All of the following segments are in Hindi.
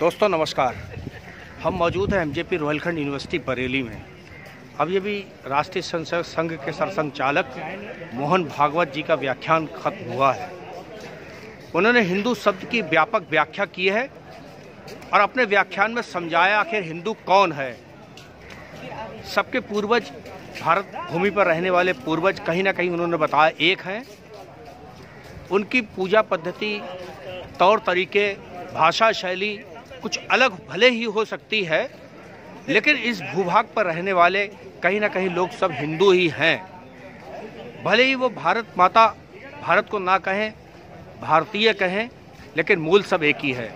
दोस्तों, नमस्कार। हम मौजूद हैं एमजेपी रोहलखंड यूनिवर्सिटी बरेली में। अब ये भी राष्ट्रीय संसद संघ के सरसंघचालक मोहन भागवत जी का व्याख्यान खत्म हुआ है। उन्होंने हिंदू शब्द की व्यापक व्याख्या की है और अपने व्याख्यान में समझाया आखिर हिंदू कौन है। सबके पूर्वज, भारत भूमि पर रहने वाले पूर्वज, कहीं ना कहीं उन्होंने बताया एक हैं। उनकी पूजा पद्धति, तौर तरीके, भाषा शैली कुछ अलग भले ही हो सकती है लेकिन इस भूभाग पर रहने वाले कहीं ना कहीं लोग सब हिंदू ही हैं। भले ही वो भारत माता भारत को ना कहें भारतीय कहें लेकिन मूल सब एक ही है।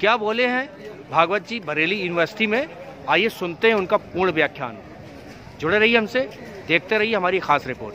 क्या बोले हैं? भागवत जी बरेली यूनिवर्सिटी में आइए सुनते हैं उनका पूर्ण व्याख्यान। जुड़े रहिए हमसे देखते रहिए हमारी खास रिपोर्ट।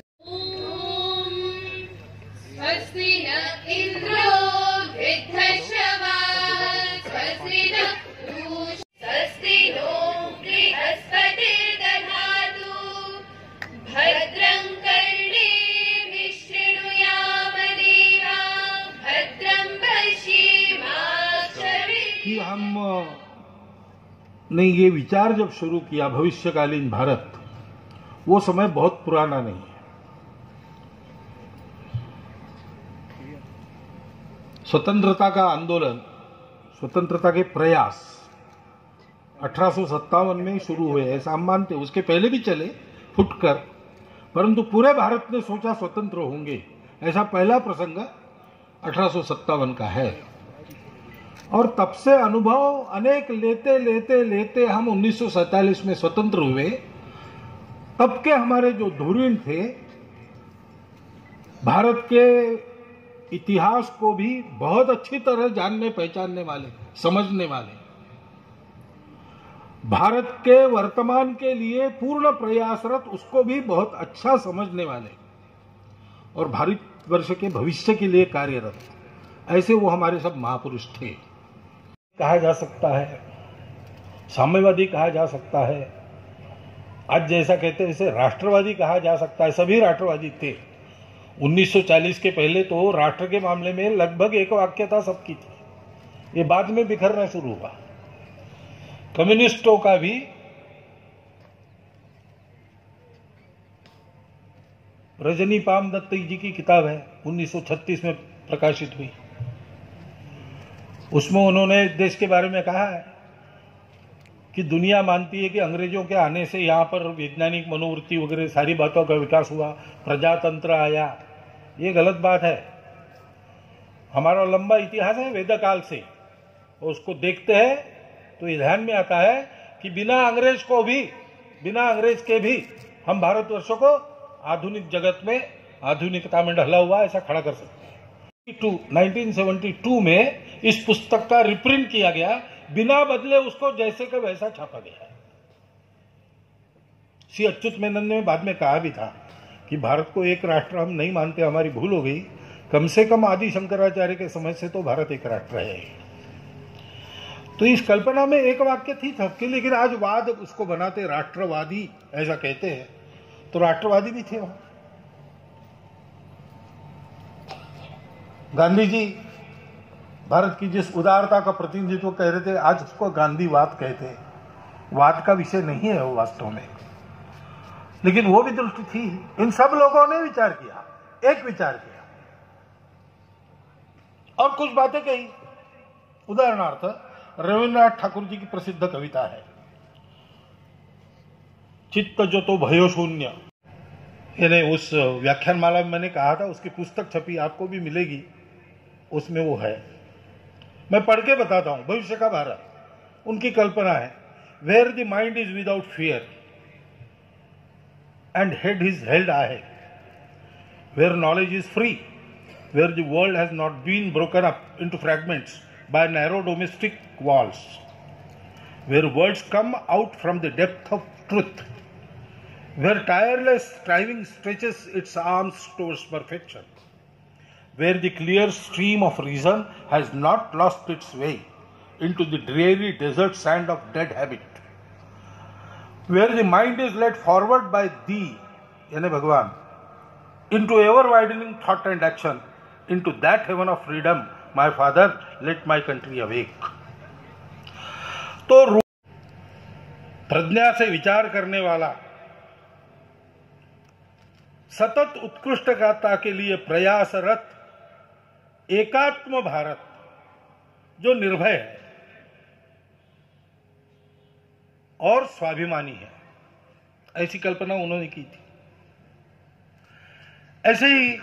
विचार जब शुरू किया, भविष्यकालीन भारत, वो समय बहुत पुराना नहीं है। स्वतंत्रता का आंदोलन, स्वतंत्रता के प्रयास अठारह में शुरू हुए ऐसा हम मानते उसके पहले भी चले, फुटकर, परंतु पूरे भारत ने सोचा स्वतंत्र होंगे। ऐसा पहला प्रसंग अठारह का है। और तब से अनुभव अनेक लेते लेते लेते हम 1947 में स्वतंत्र हुए। तब के हमारे जो धुरीण थे, भारत के इतिहास को भी बहुत अच्छी तरह जानने, पहचानने वाले, समझने वाले। भारत के वर्तमान के लिए पूर्ण प्रयासरत उसको भी बहुत अच्छा समझने वाले और भारत वर्ष के भविष्य के लिए कार्यरत। ऐसे वो हमारे सब महापुरुष थे। कहा जा सकता है। साम्यवादी कहा जा सकता है। आज जैसा कहते हैं, इसे राष्ट्रवादी कहा जा सकता है। सभी राष्ट्रवादी थे। 1940 के पहले तो राष्ट्र के मामले में लगभग एक वाक्यता सबकी। थी ये बाद में बिखरना शुरू हुआ। कम्युनिस्टों का भी रजनी पाम दत्त जी की किताब है 1936 में प्रकाशित हुई। उसमें उन्होंने देश के बारे में कहा है कि दुनिया मानती है कि अंग्रेज़ों के आने से यहाँ पर वैज्ञानिक मनोवृत्ति वगैरह, सारी बातों का विकास हुआ, प्रजातंत्र आया। ये गलत बात है। हमारा लंबा इतिहास है वेद काल से। उसको देखते हैं तो ये ध्यान में आता है कि बिना अंग्रेज़ को भी, बिना अंग्रेज़ के भी हम भारतवर्षों को आधुनिक जगत में, आधुनिकता में ढला हुआ ऐसा खड़ा कर सकते हैं। टू 1972 में इस पुस्तक का रिप्रिंट किया गया, बिना बदले उसको जैसे का वैसा छापा गया। श्री अच्युत मेनन ने बाद में कहा भी था कि भारत को एक राष्ट्र हम नहीं मानते, हमारी भूल हो गई। कम से कम आदि शंकराचार्य के समय से तो भारत एक राष्ट्र है। तो इस कल्पना में एक वाक्य थी सबके लेकिन आज वाद उसको बनाते, राष्ट्रवादी ऐसा कहते हैं। तो राष्ट्रवादी भी थे वहाँ। गांधी जी भारत की जिस उदारता का प्रतिनिधित्व कह रहे थे, आज उसको गांधीवाद कहते हैं। वाद का विषय नहीं है वो वास्तव में। लेकिन वो भी दृष्टि थी। इन सब लोगों ने विचार किया, एक विचार किया। और कुछ बातें कही। उदाहरणार्थ रविन्द्रनाथ ठाकुर जी की प्रसिद्ध कविता है, चित्त जो तो भयो शून्य। यानी उस व्याख्यानमाला में मैंने कहा था, उसकी पुस्तक छपी आपको भी मिलेगी, उसमें वो है। मैं पढ़ के बताता हूँ, भविष्य का भारत उनकी कल्पना है where the mind is without fear and head is held high where knowledge is free where the world has not been broken up into fragments by narrow domestic walls where words come out from the depth of truth where tireless driving stretches its arms towards perfection where the clear stream of reason has not lost its way into the dreary desert sand of dead habit, where the mind is led forward by thee, यानी भगवान, into ever widening thought and action, into that heaven of freedom, my father, let my country awake. तो प्रज्ञा से विचार करने वाला सतत उत्कृष्टता के लिए प्रयासरत एकात्म भारत, जो निर्भय है और स्वाभिमानी है। ऐसी कल्पना उन्होंने की थी। ऐसे ही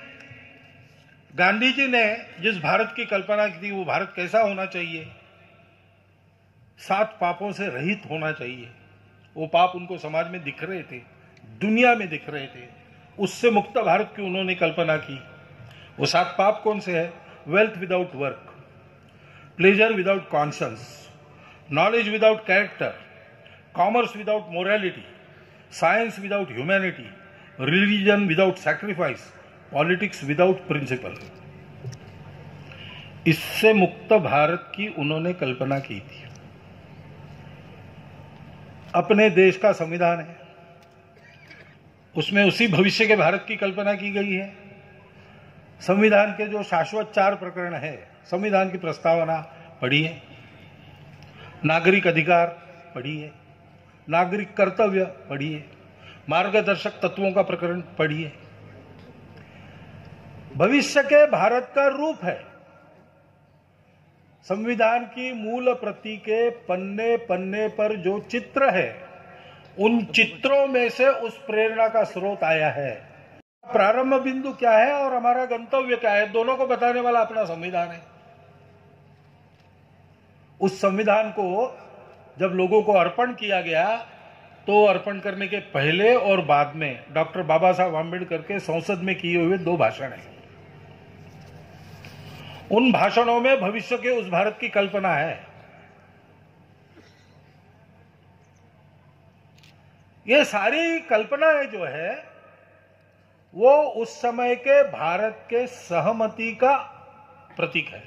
गांधी जी ने जिस भारत की कल्पना की थी, वो भारत कैसा होना चाहिए? सात पापों से रहित होना चाहिए। वो पाप उनको समाज में दिख रहे थे, दुनिया में दिख रहे थे। उससे मुक्त भारत की उन्होंने कल्पना की। वो सात पाप कौन से है? Wealth without work pleasure without conscience knowledge without character commerce without morality science without humanity religion without sacrifice politics without principle इससे मुक्त भारत की उन्होंने कल्पना की थी। अपने देश का संविधान है। उसमें उसी भविष्य के भारत की कल्पना की गई है। संविधान के जो शाश्वत चार प्रकरण है, संविधान की प्रस्तावना पढ़िए नागरिक अधिकार पढ़िए नागरिक कर्तव्य पढ़िए मार्गदर्शक तत्वों का प्रकरण पढ़िए भविष्य के भारत का रूप है। संविधान की मूल प्रति के पन्ने पन्ने पर जो चित्र है, उन चित्रों में से उस प्रेरणा का स्रोत आया है। प्रारंभ बिंदु क्या है और हमारा गंतव्य क्या है? दोनों को बताने वाला अपना संविधान है। उस संविधान को जब लोगों को अर्पण किया गया तो अर्पण करने के पहले और बाद में डॉक्टर बाबा साहब आम्बेडकर के संसद में किए हुए दो भाषण हैं। उन भाषणों में भविष्य के उस भारत की कल्पना है। ये सारी कल्पनाएँ जो है वो उस समय के भारत के सहमति का प्रतीक है।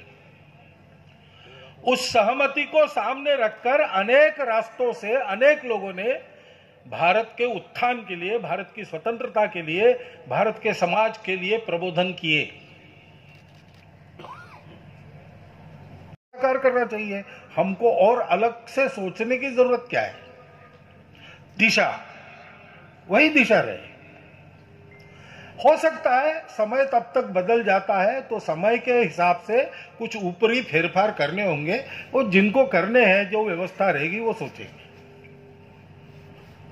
उस सहमति को सामने रखकर अनेक रास्तों से अनेक लोगों ने भारत के उत्थान के लिए, भारत की स्वतंत्रता के लिए, भारत के समाज के लिए प्रबोधन किए। साकार करना चाहिए। हमको और अलग से सोचने की ज़रूरत क्या है? दिशा। वही दिशा रहे। हो सकता है समय तब तक बदल जाता है तो समय के हिसाब से कुछ ऊपरी फेरफार करने होंगे और जिनको करने हैं, जो व्यवस्था रहेगी, वो सोचेंगे।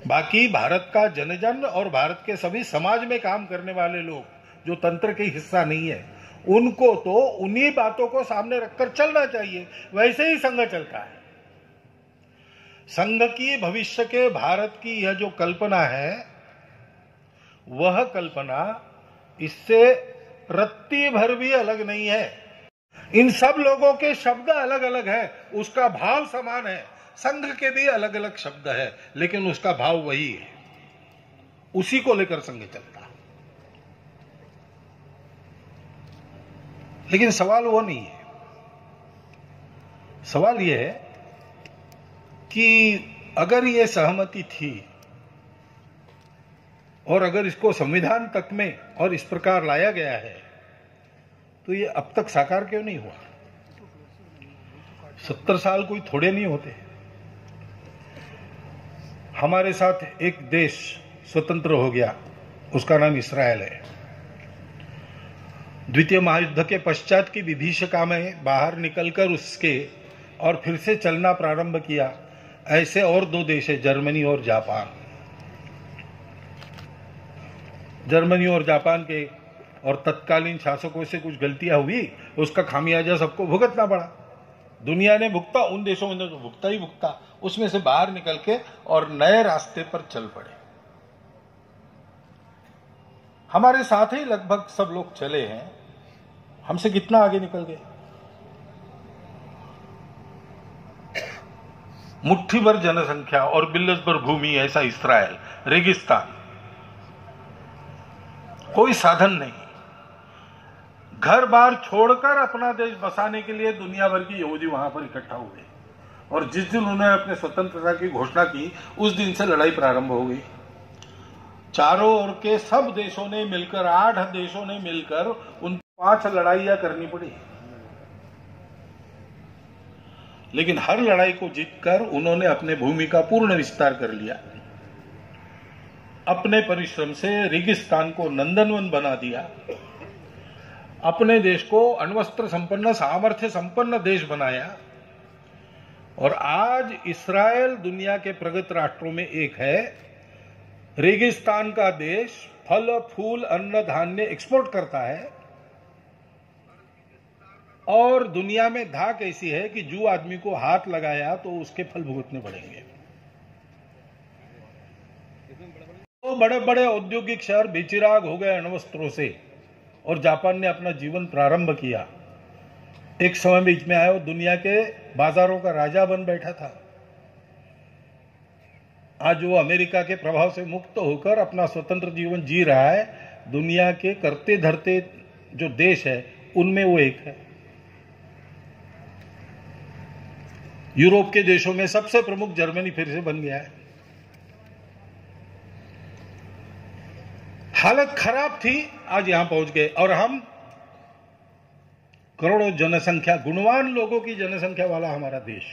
बाकी भारत का जनजन और भारत के सभी समाज में काम करने वाले लोग, जो तंत्र के हिस्सा नहीं है, उनको तो उन्हीं बातों को सामने रखकर चलना चाहिए। वैसे ही संघ चलता है। संघ की भविष्य के भारत की यह जो कल्पना है, वह कल्पना इससे रत्ती भर भी अलग नहीं है। इन सब लोगों के शब्द अलग अलग है। उसका भाव समान है। संघ के भी अलग अलग शब्द है, लेकिन उसका भाव वही है। उसी को लेकर संघ चलता लेकिन सवाल वो नहीं है। सवाल यह है कि अगर ये सहमति थी और अगर इसको संविधान तक में और इस प्रकार लाया गया है तो ये अब तक साकार क्यों नहीं हुआ? सत्तर साल कोई थोड़े नहीं होते। हमारे साथ एक देश स्वतंत्र हो गया, उसका नाम इसराइल है। द्वितीय महायुद्ध के पश्चात की विभीषिका में बाहर निकलकर उसके और फिर से चलना प्रारंभ किया, ऐसे और दो देश है, जर्मनी और जापान। जर्मनी और जापान के और तत्कालीन शासकों से कुछ गलतियाँ हुई, उसका खामियाजा सबको भुगतना पड़ा। दुनिया ने भुगता, उन देशों में तो भुगता ही भुगता, उसमें से बाहर निकल के और नए रास्ते पर चल पड़े। हमारे साथ ही लगभग सब लोग चले हैं। हमसे कितना आगे निकल गए? मुट्ठी भर जनसंख्या और बिल्लस भर भूमि ऐसा इसराइल, रेगिस्तान। कोई साधन नहीं। घर बार छोड़कर अपना देश बसाने के लिए दुनिया भर की यहूदी वहाँ पर इकट्ठा हुए। और जिस दिन उन्होंने अपने स्वतंत्रता की घोषणा की, उस दिन से लड़ाई प्रारंभ हो गई। चारों ओर के सब देशों ने मिलकर, आठ देशों ने मिलकर उन पाँच लड़ाइयाँ करनी पड़ी। लेकिन हर लड़ाई को जीतकर उन्होंने अपने भूमि का पूर्ण विस्तार कर लिया। अपने परिश्रम से रेगिस्तान को नंदनवन बना दिया। अपने देश को अण्वस्त्र संपन्न, सामर्थ्य संपन्न देश बनाया। और आज इसराइल दुनिया के प्रगत राष्ट्रों में एक है। रेगिस्तान का देश फल, फूल, अन्न, धान्य एक्सपोर्ट करता है। और दुनिया में धाक ऐसी है कि जो आदमी को हाथ लगाया तो उसके फल भुगतने पड़ेंगे। बड़े बड़े औद्योगिक शहर बेचिराग हो गए अण्वस्त्रों से और जापान ने अपना जीवन प्रारंभ किया। एक समय बीच में आया वो दुनिया के बाजारों का राजा बन बैठा था। आज वो अमेरिका के प्रभाव से मुक्त होकर अपना स्वतंत्र जीवन जी रहा है। दुनिया के करते धरते जो देश है, उनमें वो एक है। यूरोप के देशों में सबसे प्रमुख जर्मनी फिर से बन गया है। हालत खराब थी, आज यहाँ पहुँच गए। और हम करोड़ों जनसंख्या, गुणवान लोगों की जनसंख्या वाला हमारा देश।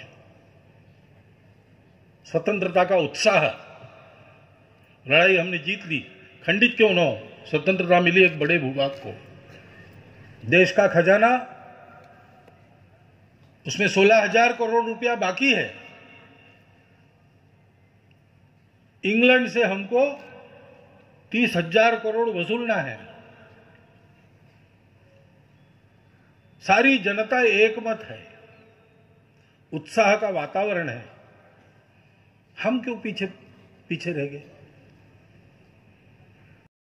स्वतंत्रता का उत्साह। लड़ाई हमने जीत ली। खंडित क्यों न हो? स्वतंत्रता मिली एक बड़े भूभाग को। देश का खजाना, उसमें सोलह हज़ार करोड़ रुपया बाकी है। इंग्लैंड से हमको तीस हज़ार करोड़ वसूलना है। सारी जनता एक मत है। उत्साह का वातावरण है। हम क्यों पीछे पीछे रह गए?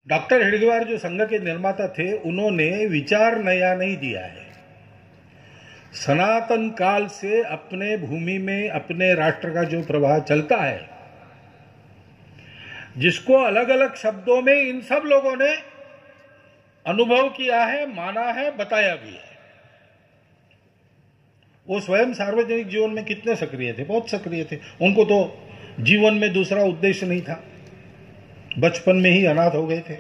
डॉक्टर हेडगेवार जो संघ के निर्माता थे, उन्होंने विचार नया नहीं दिया है। सनातन काल से अपने भूमि में, अपने राष्ट्र का जो प्रवाह चलता है जिसको अलग अलग शब्दों में इन सब लोगों ने अनुभव किया है, माना है, बताया भी है। वो स्वयं सार्वजनिक जीवन में कितने सक्रिय थे? बहुत सक्रिय थे। उनको तो जीवन में दूसरा उद्देश्य नहीं था। बचपन में ही अनाथ हो गए थे।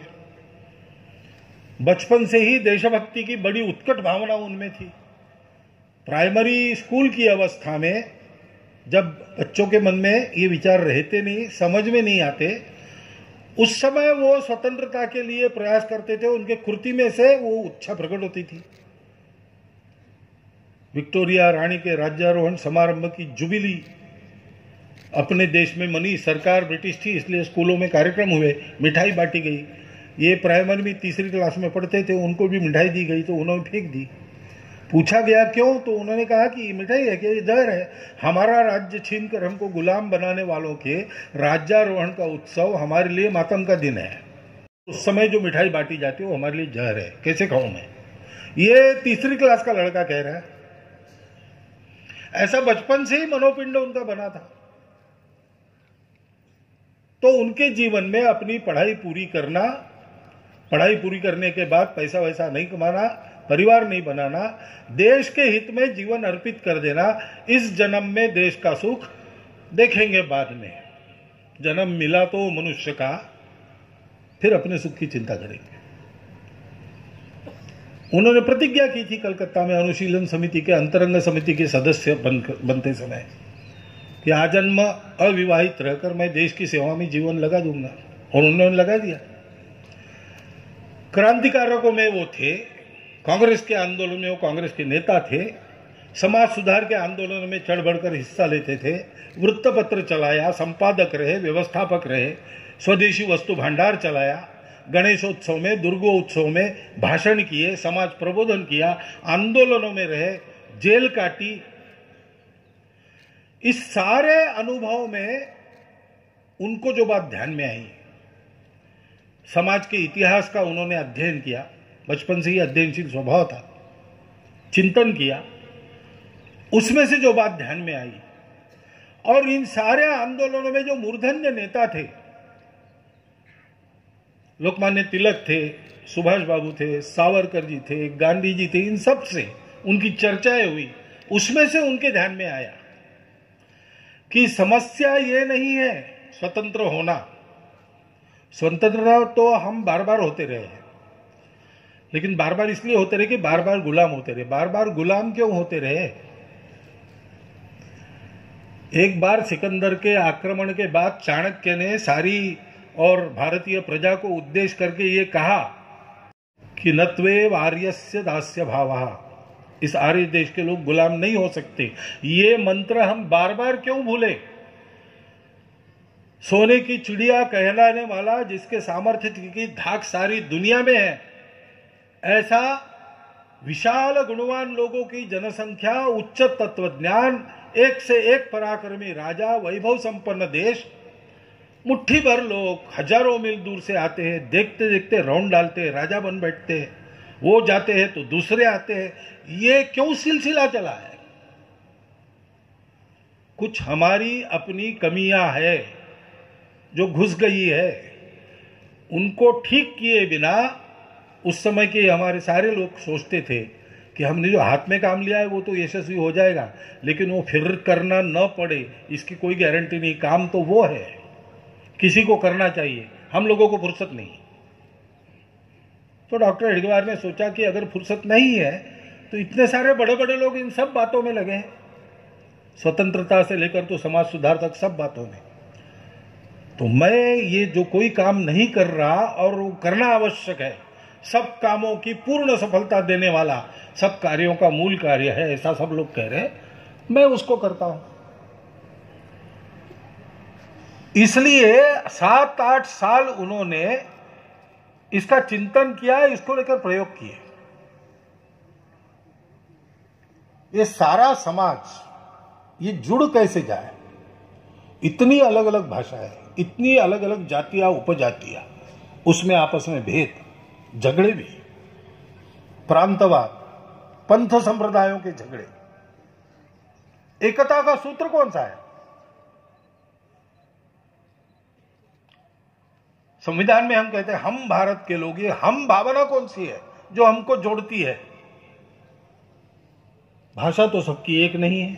बचपन से ही देशभक्ति की बड़ी उत्कट भावना उनमें थी। प्राइमरी स्कूल की अवस्था में जब बच्चों के मन में ये विचार रहते नहीं, समझ में नहीं आते उस समय वो स्वतंत्रता के लिए प्रयास करते थे, उनके कृति में से वो उच्छा प्रकट होती थी। विक्टोरिया रानी के राज्यारोहण समारंभ की जुबिली अपने देश में मनी, सरकार ब्रिटिश थी, इसलिए स्कूलों में कार्यक्रम हुए, मिठाई बांटी गई। ये प्राइमरी में तीसरी क्लास में पढ़ते थे, उनको भी मिठाई दी गई तो उन्होंने फेंक दी। पूछा गया क्यों? तो उन्होंने कहा कि मिठाई है कि जहर है। हमारा राज्य छीन कर हमको गुलाम बनाने वालों के राज्यारोहण का उत्सव हमारे लिए मातम का दिन है। उस समय जो मिठाई बांटी जाती है, वो हमारे लिए जहर है। कैसे खाऊं मैं? ये तीसरी क्लास का लड़का कह रहा है। ऐसा बचपन से ही मनोपिंड उनका बना था। तो उनके जीवन में अपनी पढ़ाई पूरी करना, पढ़ाई पूरी करने के बाद पैसा वैसा नहीं कमाना परिवार नहीं बनाना देश के हित में जीवन अर्पित कर देना इस जन्म में देश का सुख देखेंगे बाद में। जन्म मिला तो मनुष्य का फिर अपने सुख की चिंता करेंगे। उन्होंने प्रतिज्ञा की थी कलकत्ता में अनुशीलन समिति के अंतरंग समिति के सदस्य बन, बनते समय कि आजन्म अविवाहित रहकर मैं देश की सेवा में जीवन लगा दूँगा। और उन्होंने लगा दिया। क्रांतिकारकों में वो थे कांग्रेस के आंदोलन में वो कांग्रेस के नेता थे। समाज सुधार के आंदोलन में चढ़ बढ़कर हिस्सा लेते थे। वृत्तपत्र चलाया, संपादक रहे, व्यवस्थापक रहे, स्वदेशी वस्तु भंडार चलाया, गणेशोत्सव में, दुर्गोत्सव में भाषण किए, समाज प्रबोधन किया, आंदोलनों में रहे, जेल काटी। इस सारे अनुभव में उनको जो बात ध्यान में आई, समाज के इतिहास का उन्होंने अध्ययन किया बचपन से ही अध्ययनशील स्वभाव था। चिंतन किया। उसमें से जो बात ध्यान में आई, और इन सारे आंदोलनों में जो मूर्धन्य नेता थे, लोकमान्य तिलक थे, सुभाष बाबू थे, सावरकर जी थे, गांधी जी थे, इन सबसे उनकी चर्चाएँ हुई। उसमें से उनके ध्यान में आया कि समस्या ये नहीं है स्वतंत्र होना। स्वतंत्र तो हम बार बार होते रहे हैं। लेकिन बार बार इसलिए होते रहे कि बार बार गुलाम होते रहे। बार बार गुलाम क्यों होते रहे? एक बार सिकंदर के आक्रमण के बाद चाणक्य ने सारी और भारतीय प्रजा को उद्देश्य करके ये कहा कि नत्वे आर्यस्य दास्य भाव इस आर्य देश के लोग गुलाम नहीं हो सकते। ये मंत्र हम बार बार क्यों भूले? सोने की चिड़िया कहलाने वाला जिसके सामर्थ्य की धाक सारी दुनिया में है ऐसा विशाल गुणवान लोगों की जनसंख्या, उच्च तत्व ज्ञान एक से एक पराक्रमी राजा, वैभव संपन्न देश, मुट्ठी भर लोग हज़ारों मील दूर से आते हैं, देखते देखते राउंड डालते हैं, राजा बन बैठते हैं, वो जाते हैं तो दूसरे आते हैं। ये क्यों सिलसिला चला है? कुछ हमारी अपनी कमियाँ है जो घुस गई है। उनको ठीक किए बिना उस समय के हमारे सारे लोग सोचते थे कि हमने जो हाथ में काम लिया है, वो तो यशस्वी हो जाएगा, लेकिन वो फिर करना न पड़े, इसकी कोई गारंटी नहीं। काम तो वो है। किसी को करना चाहिए। हम लोगों को फुर्सत नहीं। तो डॉक्टर हरिद्वार ने सोचा कि अगर फुर्सत नहीं है तो इतने सारे बड़े बड़े लोग इन सब बातों में लगे हैं। स्वतंत्रता से लेकर तो समाज सुधार तक सब बातों में। तो मैं ये जो कोई काम नहीं कर रहा और वो करना आवश्यक है सब कामों की पूर्ण सफलता देने वाला सब कार्यों का मूल कार्य है, ऐसा सब लोग कह रहे हैं। मैं उसको करता हूँ। इसलिए सात, आठ साल उन्होंने इसका चिंतन किया, इसको लेकर प्रयोग किए। ये सारा समाज, ये जुड़ कैसे जाए? इतनी अलग अलग भाषाएँ, इतनी अलग अलग जातियाँ, उपजातियाँ, उसमें आपस में भेद। झगड़े भी, प्रांतवाद, पंथ संप्रदायों के झगड़े। एकता का सूत्र कौन सा है? संविधान में हम कहते हैं, हम भारत के लोग, ये हम भावना कौन सी है जो हमको जोड़ती है? भाषा तो सबकी एक नहीं है,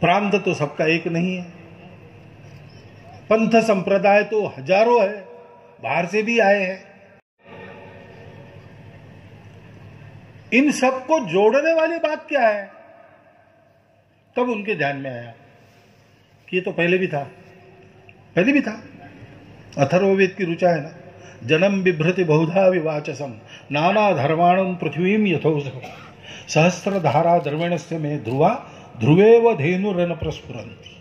प्रांत तो सबका एक नहीं है, पंथ संप्रदाय तो हज़ारों है, बाहर से भी आए हैं। इन सबको जोड़ने वाली बात क्या है? तब उनके ध्यान में आया कि ये तो पहले भी था। पहले भी था। अथर्ववेद की रुचा है ना? जन्म बिभ्रति बहुधा विवाचसम। नाना धर्माणम पृथ्वीम यथोसम सहस्त्र धारा द्रविण से में ध्रुवा ध्रुवे ध्रुवेव धेनुरन प्रस्फुरंती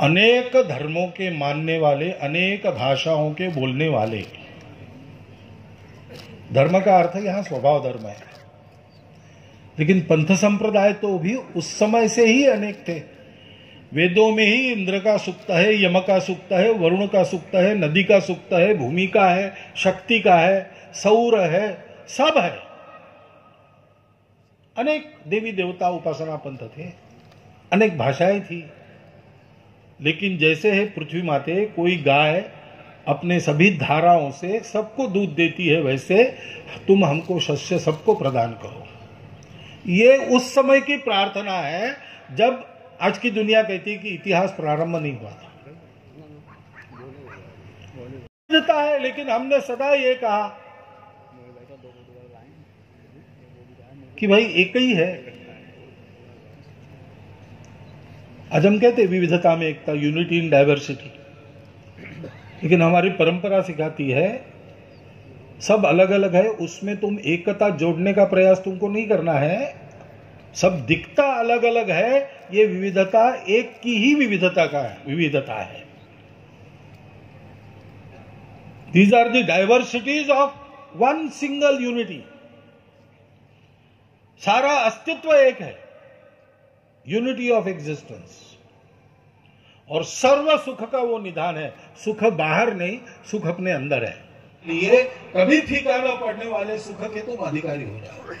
अनेक धर्मों के मानने वाले, अनेक भाषाओं के बोलने वाले धर्म का अर्थ यहाँ स्वभाव धर्म है। लेकिन पंथ संप्रदाय तो भी उस समय से ही अनेक थे। वेदों में ही इंद्र का सुक्त है, यम का सुक्त है, वरुण का सुक्त है, नदी का सुक्त है, भूमि का है, शक्ति का है, सौर है, सब है। अनेक देवी देवता उपासना पंथ थे, अनेक भाषाएँ थी। लेकिन जैसे है पृथ्वी माते, कोई गाय अपने सभी धाराओं से सबको दूध देती है, वैसे तुम हमको शस्य सबको प्रदान करो। ये उस समय की प्रार्थना है, जब आज की दुनिया कहती है कि इतिहास प्रारंभ नहीं हुआ था। देता है, लेकिन हमने सदा ये कहा कि भाई एक ही है। आज हम कहते विविधता में एकता यूनिटी इन डाइवर्सिटी लेकिन हमारी परंपरा सिखाती है, सब अलग अलग है, उसमें तुम एकता जोड़ने का प्रयास तुमको नहीं करना है। सब दिखता अलग अलग है, ये विविधता एक की ही विविधता का है, विविधता है। These are the diversities of one single unity सारा अस्तित्व एक है यूनिटी ऑफ़ एग्जिस्टेंस और सर्व सुख का वो निधान है। सुख बाहर नहीं सुख अपने अंदर है। ये कभी फीका न पड़ने वाले सुख के तुम अधिकारी हो जाओ।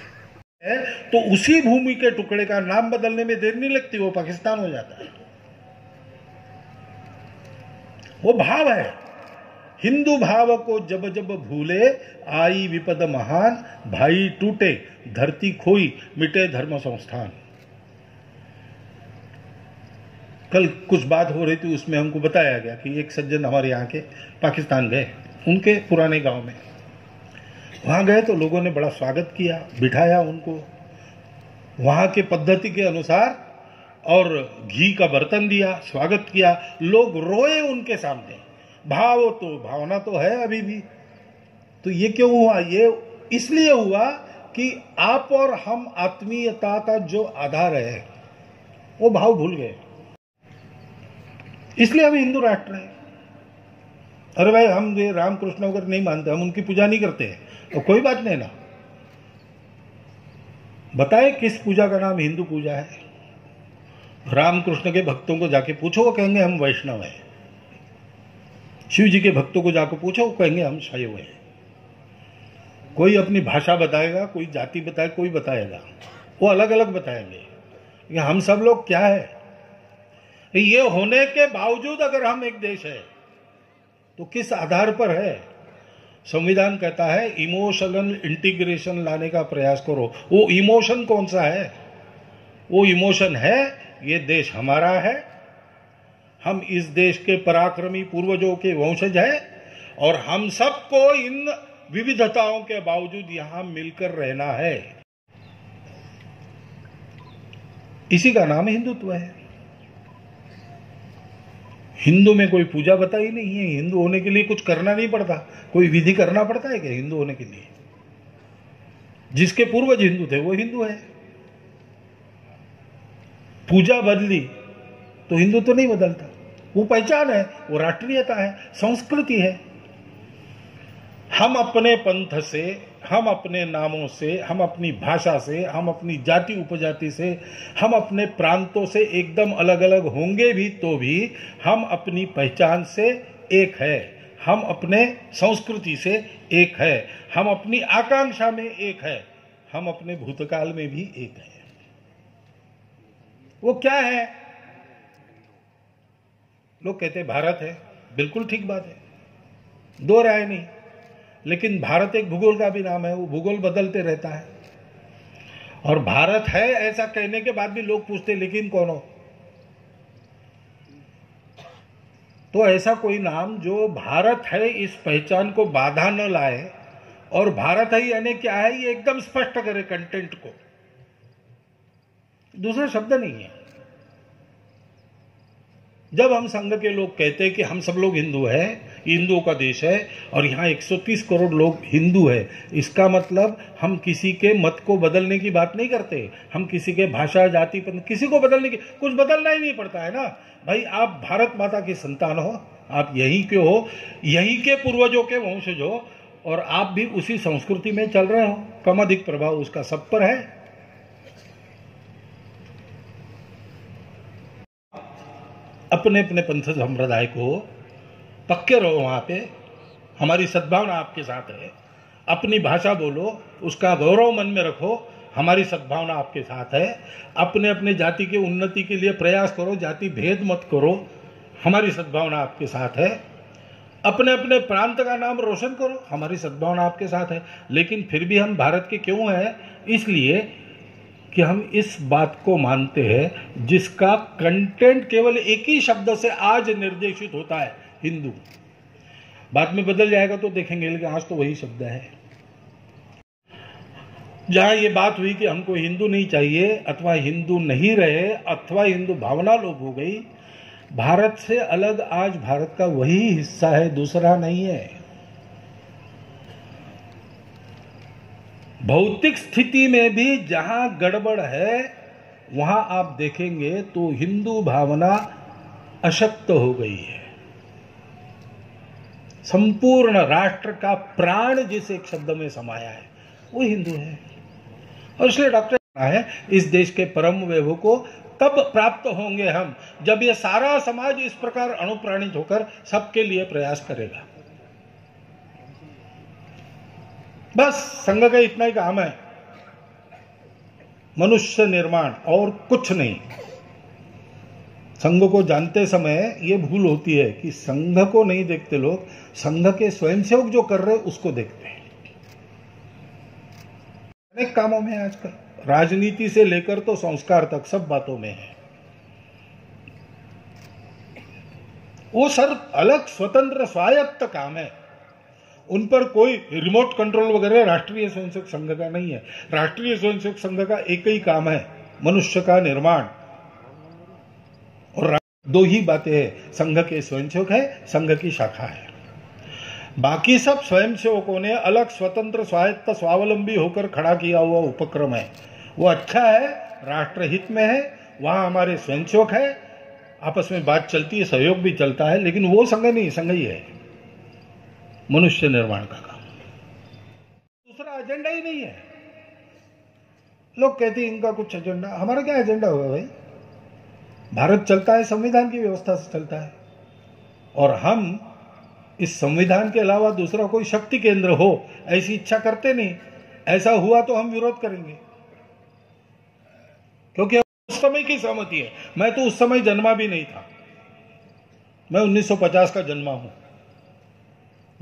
तो उसी भूमि के टुकड़े का नाम बदलने में देर नहीं लगती वो पाकिस्तान हो जाता है। वो भाव है। हिंदू भाव को जब जब भूले आई विपद महान भाई टूटे धरती खोई मिटे धर्म संस्थान। कल कुछ बात हो रही थी, उसमें हमको बताया गया कि एक सज्जन हमारे यहाँ के पाकिस्तान गए, उनके पुराने गाँव में। वहाँ गए तो लोगों ने बड़ा स्वागत किया, बिठाया उनको। वहाँ के पद्धति के अनुसार और घी का बर्तन दिया, स्वागत किया। लोग रोए उनके सामने, भाव तो भावना तो है अभी भी। तो ये क्यों हुआ? ये इसलिए हुआ कि आप और हम आत्मीयता का जो आधार है, वो भाव भूल गए। इसलिए हम हिंदू राष्ट्र हैं। अरे भाई हम ये रामकृष्ण वगैरह नहीं मानते, हम उनकी पूजा नहीं करते हैं। तो कोई बात नहीं ना। बताए किस पूजा का नाम हिंदू पूजा है? रामकृष्ण के भक्तों को जाके पूछो, वो कहेंगे हम वैष्णव हैं। शिव जी के भक्तों को जाकर पूछो, वो कहेंगे हम शैव हैं। कोई अपनी भाषा बताएगा, कोई जाति बताए, कोई बताएगा। वो अलग अलग बताएँगे हम सब लोग क्या है? ये होने के बावजूद अगर हम एक देश है तो किस आधार पर है? संविधान कहता है, इमोशनल इंटीग्रेशन लाने का प्रयास करो। वो इमोशन कौन सा है? वो इमोशन है, ये देश हमारा है। हम इस देश के पराक्रमी पूर्वजों के वंशज हैं और हम सबको इन विविधताओं के बावजूद यहाँ मिलकर रहना है। इसी का नाम हिंदुत्व है। हिंदू में कोई पूजा बताई नहीं है, हिंदू होने के लिए कुछ करना नहीं पड़ता। कोई विधि करना पड़ता है क्या हिंदू होने के लिए? जिसके पूर्वज हिंदू थे, वो हिंदू है। पूजा बदली तो हिंदू तो नहीं बदलता। वो पहचान है, वो राष्ट्रीयता है, संस्कृति है। हम अपने पंथ से हम अपने नामों से, हम अपनी भाषा से, हम अपनी जाति उपजाति से, हम अपने प्रांतों से एकदम अलग अलग होंगे भी तो भी हम अपनी पहचान से एक है। हम अपने संस्कृति से एक है। हम अपनी आकांक्षा में एक है। हम अपने भूतकाल में भी एक है। वो क्या है? लोग कहते भारत है। बिल्कुल ठीक बात है। दो राय नहीं। लेकिन भारत एक भूगोल का भी नाम है, वो भूगोल बदलते रहता है। और भारत है ऐसा कहने के बाद भी लोग पूछते लेकिन कौन हो? तो ऐसा कोई नाम जो भारत है इस पहचान को बाधा न लाए, और भारत है यानी क्या है, ये एकदम स्पष्ट करे कंटेंट को। दूसरा शब्द नहीं है। जब हम संघ के लोग कहते हैं कि हम सब लोग हिंदू हैं, हिंदुओं का देश है, और यहाँ 130 करोड़ लोग हिंदू है, इसका मतलब हम किसी के मत को बदलने की बात नहीं करते। हम किसी के भाषा, जाति, पर किसी को बदलने की, कुछ बदलना ही नहीं पड़ता, है ना? भाई, आप भारत माता की संतान हो, आप यहीं के हो, यहीं के पूर्वजों के वंशज हो और आप भी उसी संस्कृति में चल रहे हो। कम अधिक प्रभाव उसका सब पर है। अपने अपने पंथ संप्रदाय को पक्के रहो वहाँ पे। हमारी सद्भावना आपके साथ है। अपनी भाषा बोलो, उसका गौरव मन में रखो, हमारी सद्भावना आपके साथ है। अपने अपने जाति के उन्नति के लिए प्रयास करो, जाति भेद मत करो, हमारी सद्भावना आपके साथ है। अपने अपने प्रांत का नाम रोशन करो, हमारी सद्भावना आपके साथ है। लेकिन फिर भी हम भारत के क्यों हैं? इसलिए कि हम इस बात को मानते हैं, जिसका कंटेंट केवल एक ही शब्द से आज निर्देशित होता है, हिंदू। बाद में बदल जाएगा तो देखेंगे, लेकिन आज तो वही शब्द है। जहाँ ये बात हुई कि हमको हिंदू नहीं चाहिए, अथवा हिंदू नहीं रहे, अथवा हिंदू भावना लोप हो गई, भारत से अलग आज भारत का वही हिस्सा है, दूसरा नहीं है। भौतिक स्थिति में भी जहाँ गड़बड़ है, वहाँ आप देखेंगे तो हिंदू भावना अशक्त हो गई है। संपूर्ण राष्ट्र का प्राण जिस एक शब्द में समाया है, वो हिंदू है। और इसलिए डॉक्टर है, इस देश के परम वैभव को तब प्राप्त होंगे हम, जब ये सारा समाज इस प्रकार अनुप्राणित होकर सबके लिए प्रयास करेगा। बस संघ का इतना ही काम है। मनुष्य निर्माण और कुछ नहीं। संघ को जानते समय ये भूल होती है कि संघ को नहीं देखते लोग, संघ के स्वयंसेवक जो कर रहे उसको देखते हैं। अनेक कामों में आजकल। राजनीति से लेकर तो संस्कार तक सब बातों में है। वो सर अलग स्वतंत्र स्वायत्त काम है। उन पर कोई रिमोट कंट्रोल वगैरह राष्ट्रीय स्वयंसेवक संघ का नहीं है। राष्ट्रीय स्वयंसेवक संघ का एक ही काम है, मनुष्य का निर्माण। और दो ही बातें हैं, संघ के स्वयंसेवक है, संघ की शाखा है। बाकी सब स्वयंसेवकों ने अलग स्वतंत्र स्वायत्त स्वावलंबी होकर खड़ा किया हुआ उपक्रम है। वो अच्छा है, राष्ट्रहित में है, वहाँ हमारे स्वयंसेवक है, आपस में बात चलती है, सहयोग भी चलता है, लेकिन वो संघ नहीं, संघ ही है। मनुष्य निर्माण का काम। दूसरा एजेंडा ही नहीं है। लोग कहते हैं, इनका कुछ एजेंडा हमारा क्या एजेंडा होगा भाई? भारत चलता है, संविधान की व्यवस्था से चलता है। और हम इस संविधान के अलावा दूसरा कोई शक्ति केंद्र हो, ऐसी इच्छा करते नहीं। ऐसा हुआ तो हम विरोध करेंगे। क्योंकि उस समय की सहमति है। मैं तो उस समय जन्मा भी नहीं था। मैं 1950 का जन्मा हूँ।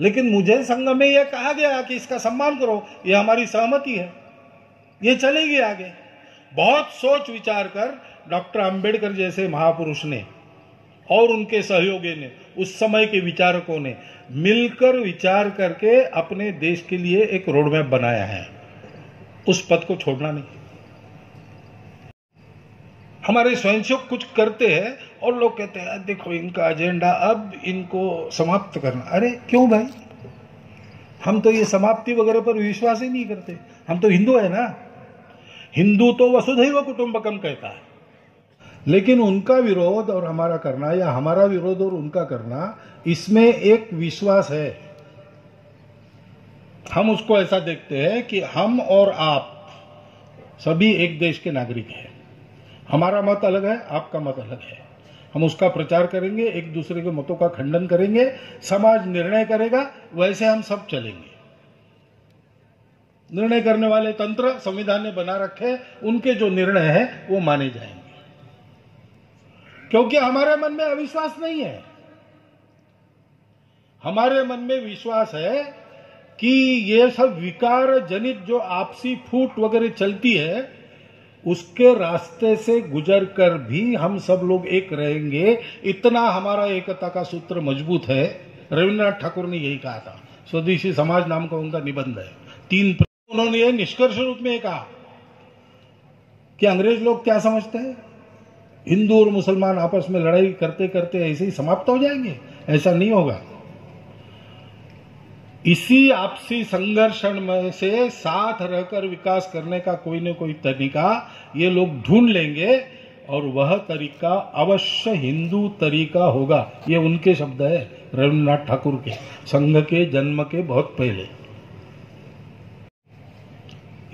लेकिन मुझे संघ में यह कहा गया कि इसका सम्मान करो, यह हमारी सहमति है। ये चलेगी आगे। बहुत सोच विचार कर डॉक्टर अंबेडकर जैसे महापुरुष ने और उनके सहयोगी ने, उस समय के विचारकों ने मिलकर विचार करके अपने देश के लिए एक रोडमैप बनाया है। उस पद को छोड़ना नहीं। हमारे स्वयंसेवक कुछ करते हैं और लोग कहते हैं देखो, इनका एजेंडा अब इनको समाप्त करना। अरे, क्यों भाई? हम तो ये समाप्ति वगैरह पर विश्वास ही नहीं करते। हम तो हिंदू है ना। हिंदू तो वसुधैव कुटुंबकम कहता है। लेकिन उनका विरोध और हमारा करना या हमारा विरोध और उनका करना, इसमें एक विश्वास है। हम उसको ऐसा देखते हैं कि हम और आप सभी एक देश के नागरिक हैं। हमारा मत अलग है, आपका मत अलग है। हम उसका प्रचार करेंगे, एक दूसरे के मतों का खंडन करेंगे, समाज निर्णय करेगा, वैसे हम सब चलेंगे। निर्णय करने वाले तंत्र संविधान ने बना रखे, उनके जो निर्णय है, वो माने जाएँगे। क्योंकि हमारे मन में अविश्वास नहीं है। हमारे मन में विश्वास है कि ये सब विकार जनित जो आपसी फूट वगैरह चलती है उसके रास्ते से गुजर कर भी हम सब लोग एक रहेंगे। इतना हमारा एकता का सूत्र मज़बूत है। रविन्द्रनाथ ठाकुर ने यही कहा था। स्वदेशी समाज नाम का उनका निबंध है। तीन उन्होंने ये निष्कर्ष रूप में कहा कि अंग्रेज़ लोग क्या समझते हैं? हिंदू और मुसलमान आपस में लड़ाई करते करते ऐसे ही समाप्त हो जाएँगे। ऐसा नहीं होगा। इसी आपसी संघर्षण में से साथ रहकर विकास करने का कोई न कोई तरीका ये लोग ढूंढ लेंगे, और वह तरीका अवश्य हिंदू तरीका होगा। ये उनके शब्द है, रविन्द्रनाथ ठाकुर के। संघ के जन्म के बहुत पहले।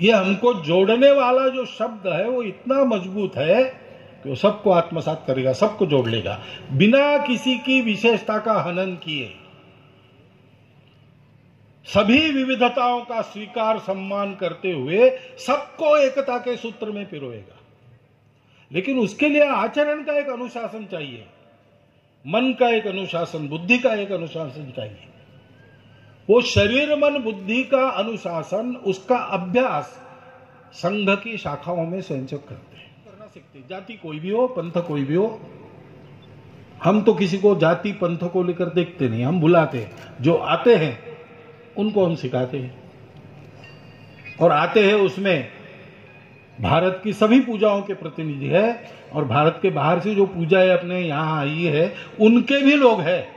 ये हमको जोड़ने वाला जो शब्द है, वो इतना मज़बूत है कि वो सबको आत्मसात करेगा, सबको जोड़ लेगा। बिना किसी की विशेषता का हनन किए। सभी विविधताओं का स्वीकार सम्मान करते हुए सबको एकता के सूत्र में पिरोएगा। लेकिन उसके लिए आचरण का एक अनुशासन चाहिए। मन का एक अनुशासन, बुद्धि का एक अनुशासन चाहिए। वो शरीर, मन, बुद्धि का अनुशासन, उसका अभ्यास संघ की शाखाओं में स्वयंसेवक करते हैं। करना सीखते जाति कोई भी हो, पंथ कोई भी हो, हम तो किसी को जाति, पंथ को लेकर देखते नहीं, हम बुलाते जो आते हैं उनको हम सिखाते हैं। और आते हैं उसमें। भारत की सभी पूजाओं के प्रतिनिधि है और भारत के बाहर से जो पूजा अपने यहाँ आई है, उनके भी लोग हैं।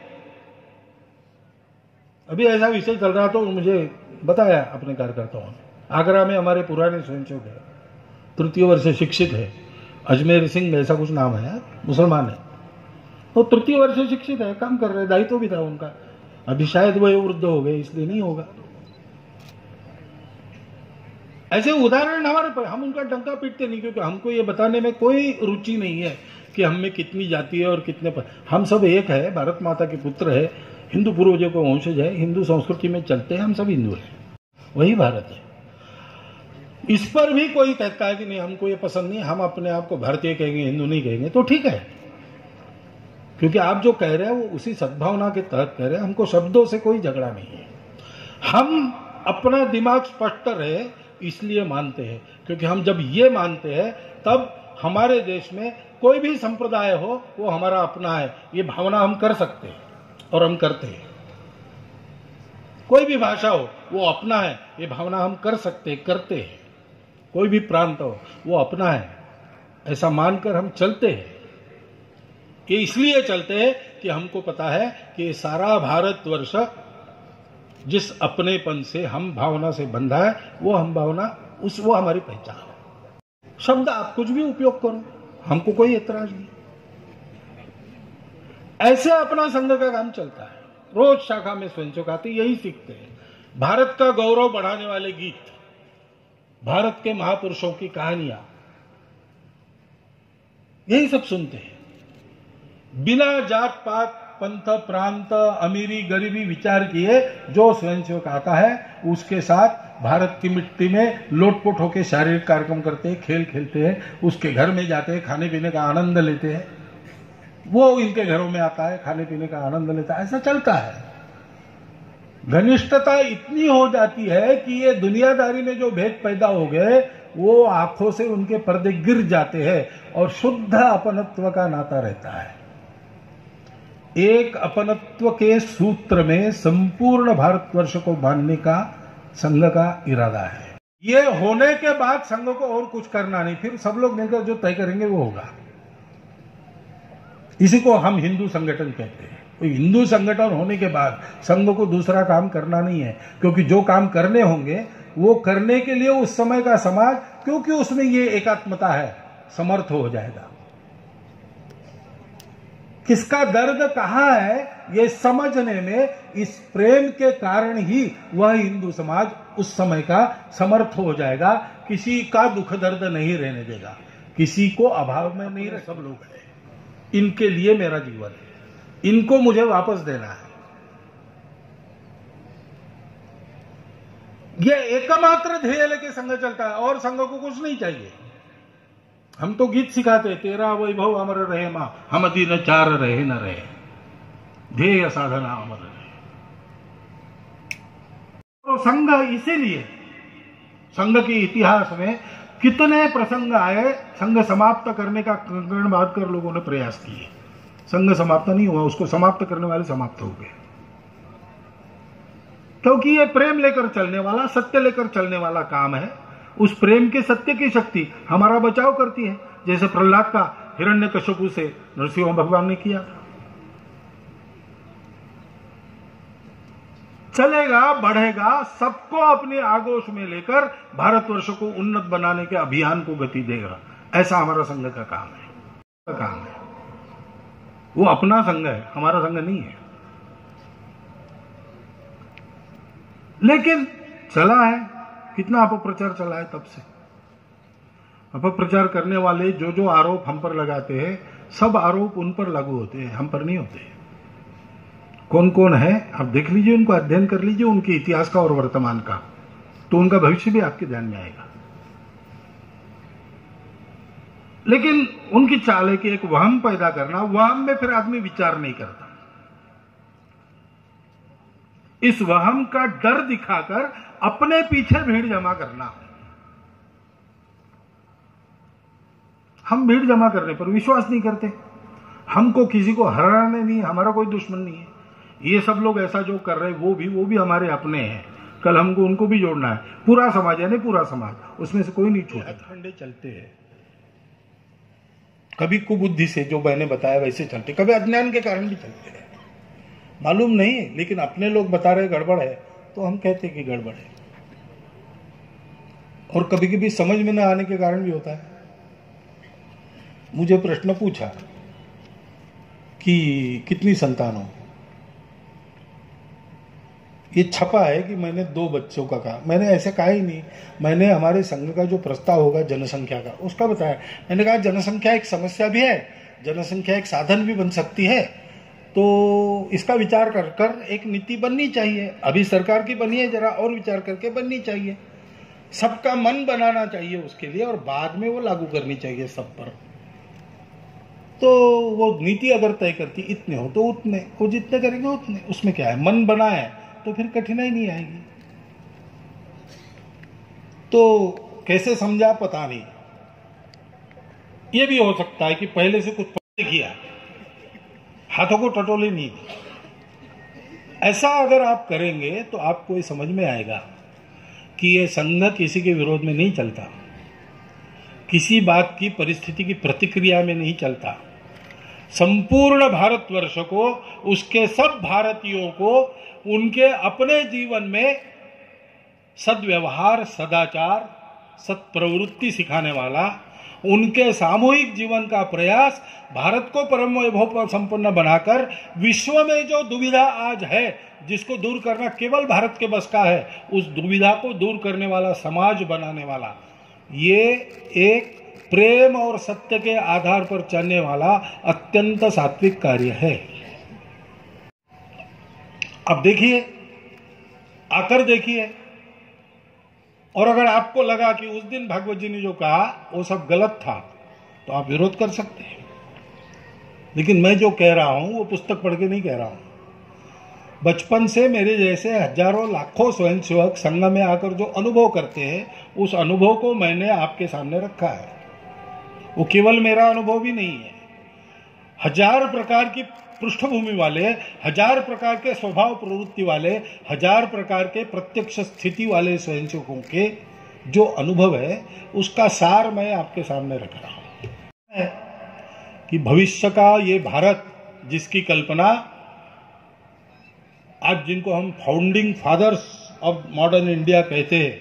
अभी ऐसा विषय चल रहा तो मुझे बताया अपने कार्यकर्ताओं ने। आगरा में हमारे पुराने स्वयंसेवक है, तृतीय वर्ष शिक्षित है। अजमेर सिंह ऐसा कुछ नाम है मुसलमान है। वो तो तृतीय वर्ष शिक्षित है, काम कर रहे दायित्व भी था उनका। अभी शायद वह वृद्ध हो गए, इसलिए नहीं होगा। ऐसे उदाहरण हमारे पर हम उनका डंका पीटते नहीं, क्योंकि हमको ये बताने में कोई रुचि नहीं है कि हम में कितनी जाति है और कितने पर हम सब एक है, भारत माता के पुत्र है, हिंदू पूर्वजों को वंशज है, हिंदू संस्कृति में चलते हैं, हम सब हिंदू हैं। वही भारत है। इस पर भी कोई कहता है कि नहीं, हमको ये पसंद नहीं, हम अपने आप को भारतीय कहेंगे, हिंदू नहीं कहेंगे तो ठीक है। क्योंकि आप जो कह रहे हैं, वो उसी सद्भावना के तहत कह रहे हैं। हमको शब्दों से कोई झगड़ा नहीं है। हम अपना दिमाग स्पष्ट रहे, इसलिए मानते हैं। क्योंकि हम जब ये मानते हैं, तब हमारे देश में कोई भी संप्रदाय हो, वो हमारा अपना है। ये भावना हम कर सकते हैं, और हम करते हैं। कोई भी भाषा हो, वो अपना है। ये भावना हम कर सकते हैं, करते हैं। कोई भी प्रांत हो, वो अपना है। ऐसा मानकर हम चलते हैं। ये इसलिए चलते हैं कि हमको पता है कि सारा भारतवर्ष जिस अपनेपन से हम भावना से बंधा है, वो हम भावना, उस, वो हमारी पहचान है। शब्द आप कुछ भी उपयोग करो, हमको कोई एतराज़ नहीं। ऐसे अपना संघ का काम चलता है। रोज शाखा में स्वयं खाते यही सीखते हैं। भारत का गौरव बढ़ाने वाले गीत, भारत के महापुरुषों की कहानियाँ, यही सब सुनते हैं। बिना जात पात, पंथ, प्रांत, अमीरी, गरीबी विचार किए, जो स्वयंसेवक आता है, उसके साथ भारत की मिट्टी में लोटपोट होकर शारीरिक कार्यक्रम करते हैं, खेल खेलते हैं, उसके घर में जाते हैं, खाने पीने का आनंद लेते हैं। वो इनके घरों में आता है, खाने पीने का आनंद लेता है, ऐसा चलता है। घनिष्ठता इतनी हो जाती है कि ये दुनियादारी में जो भेद पैदा हो गए, वो आँखों से उनके पर्दे गिर जाते हैं और शुद्ध अपनत्व का नाता रहता है। एक अपनत्व के सूत्र में संपूर्ण भारतवर्ष को बांधने का संघ का इरादा है। ये होने के बाद संघ को और कुछ करना नहीं, फिर सब लोग मिलकर जो तय करेंगे वो होगा। इसी को हम हिंदू संगठन कहते हैं। हिंदू संगठन होने के बाद संघ को दूसरा काम करना नहीं है, क्योंकि जो काम करने होंगे, वो करने के लिए उस समय का समाज, क्योंकि उसमें ये एकात्मता है, समर्थ हो जाएगा। किसका दर्द कहाँ है ये समझने में इस प्रेम के कारण ही वह हिंदू समाज उस समय का समर्थ हो जाएगा। किसी का दुख दर्द नहीं रहने देगा। किसी को अभाव में नहीं रह सब लोग हैं। इनके लिए मेरा जीवन है। इनको मुझे वापस देना है। ये एकमात्र ध्येय लेके संघ चलता है और संघ को कुछ नहीं चाहिए। हम तो गीत सिखाते, तेरा वैभव अमर रहे माँ, हम दिन चार रहे न रहे। ध्येय साधना अमर रहे। तो संघ इसीलिए संघ के इतिहास में कितने प्रसंग आए संघ समाप्त करने का कंकण बात कर लोगों ने प्रयास किए। संघ समाप्त नहीं हुआ, उसको समाप्त करने वाले समाप्त हो गए। क्योंकि तो ये प्रेम लेकर चलने वाला, सत्य लेकर चलने वाला काम है। उस प्रेम के सत्य की शक्ति हमारा बचाव करती है। जैसे प्रहलाद का हिरण्य कश्यपु से नरसिंह भगवान ने किया। चलेगा, बढ़ेगा, सबको अपने आगोश में लेकर भारतवर्ष को उन्नत बनाने के अभियान को गति देगा। ऐसा हमारा संघ का काम है। का काम है। वो अपना संघ है, हमारा संघ नहीं है। लेकिन चला है। कितना अपप्रचार चला है तब से? अपप्रचार करने वाले जो जो आरोप हम पर लगाते हैं, सब आरोप उन पर लागू होते हैं, हम पर नहीं होते कौन कौन है? आप देख लीजिए उनको, अध्ययन कर लीजिए उनके इतिहास का और वर्तमान का तो उनका भविष्य भी आपके ध्यान में आएगा। लेकिन उनकी चाल है कि एक वहम पैदा करना, वहम में फिर आदमी विचार नहीं करता। इस वहम का डर दिखाकर अपने पीछे भीड़ जमा करना। हम भीड़ जमा करने पर विश्वास नहीं करते। हमको किसी को हराने नहीं, हमारा कोई दुश्मन नहीं है। ये सब लोग ऐसा जो कर रहे हैं, वो भी वो भी हमारे अपने हैं। कल हमको, उनको भी जोड़ना है। पूरा समाज, यानी पूरा समाज, उसमें से कोई नहीं छोड़ा खंडे चलते हैं। कभी कुबुद्धि से जो मैंने बताया, वैसे चलते कभी अज्ञान के कारण भी चलते हैं। मालूम नहीं, लेकिन अपने लोग बता रहे गड़बड़ है तो हम कहते कि गड़बड़ है। और कभी कभी समझ में न आने के कारण भी होता है। मुझे प्रश्न पूछा कि कितनी संतान हो? ये छपा है कि मैंने दो बच्चों का कहा। मैंने ऐसे कहा ही नहीं, मैंने हमारे संघ का जो प्रस्ताव होगा जनसंख्या का, उसका बताया। मैंने कहा जनसंख्या एक समस्या भी है, जनसंख्या एक साधन भी बन सकती है। तो इसका विचार कर कर एक नीति बननी चाहिए। अभी सरकार की बनी है, जरा और विचार करके बननी चाहिए। सबका मन बनाना चाहिए उसके लिए और बाद में वो लागू करनी चाहिए सब पर। तो वो नीति अगर तय करती, इतने हो तो उतने, वो जितने करेंगे उतने। उसमें क्या है? मन बना है तो फिर कठिनाई नहीं आएगी। तो कैसे समझा? पता नहीं। ये भी हो सकता है कि पहले से कुछ किया। हाथों को टटोले नहीं। दी ऐसा अगर आप करेंगे तो आपको ये समझ में आएगा कि ये संघ किसी के विरोध में नहीं चलता। किसी बात की परिस्थिति की प्रतिक्रिया में नहीं चलता। संपूर्ण भारतवर्ष को, उसके सब भारतीयों को, उनके अपने जीवन में सद्व्यवहार, सदाचार, सत्प्रवृत्ति सिखाने वाला उनके सामूहिक जीवन का प्रयास भारत को परम वैभव संपन्न बनाकर विश्व में जो दुविधा आज है, जिसको दूर करना केवल भारत के बस का है, उस दुविधा को दूर करने वाला समाज बनाने वाला, ये एक प्रेम और सत्य के आधार पर चलने वाला अत्यंत सात्विक कार्य है। अब देखिए, आकर देखिए और अगर आपको लगा कि उस दिन भागवत जी ने जो कहा, वो सब गलत था तो आप विरोध कर सकते हैं। लेकिन मैं जो कह रहा हूँ, वो पुस्तक पढ़ के नहीं कह रहा हूँ। बचपन से मेरे जैसे हज़ारों लाखों स्वयंसेवक संघ में आकर जो अनुभव करते हैं, उस अनुभव को मैंने आपके सामने रखा है। वो केवल मेरा अनुभव भी नहीं है। हज़ार प्रकार की पृष्ठभूमि वाले, हज़ार प्रकार के स्वभाव प्रवृत्ति वाले, हज़ार प्रकार के प्रत्यक्ष स्थिति वाले स्वयंसेवकों के जो अनुभव है, उसका सार मैं आपके सामने रख रहा हूँ। कि भविष्य का ये भारत, जिसकी कल्पना आज जिनको हम founding fathers of modern India कहते हैं,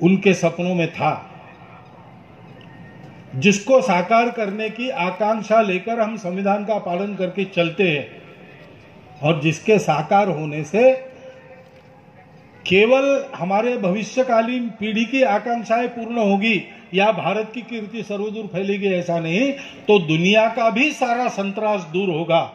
उनके सपनों में था। जिसको साकार करने की आकांक्षा लेकर हम संविधान का पालन करके चलते हैं। और जिसके साकार होने से केवल हमारे भविष्यकालीन पीढ़ी की आकांक्षाएँ पूर्ण होगी या भारत की कीर्ति सर्वदूर फैलेगी, ऐसा नहीं तो दुनिया का भी सारा संतरास दूर होगा।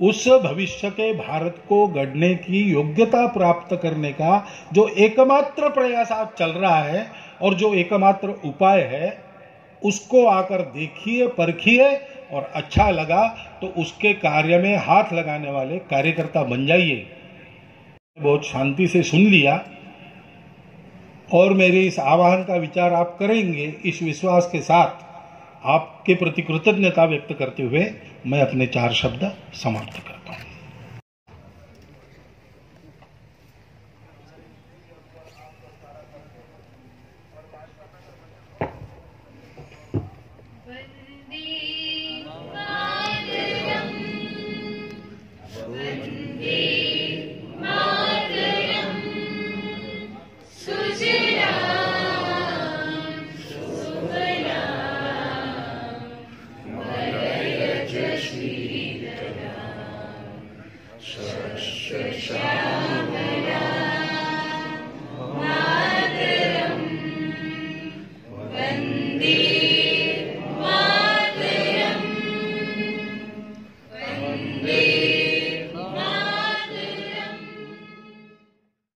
उस भविष्य के भारत को गढ़ने की योग्यता प्राप्त करने का जो एकमात्र प्रयास आज चल रहा है और जो एकमात्र उपाय है उसको आकर देखिए, परखिए और अच्छा लगा तो उसके कार्य में हाथ लगाने वाले कार्यकर्ता बन जाइए। बहुत शांति से सुन लिया। और मेरे इस आह्वान का विचार आप करेंगे, इस विश्वास के साथ आपके प्रति कृतज्ञता व्यक्त करते हुए मैं अपने चार शब्द समाप्त करता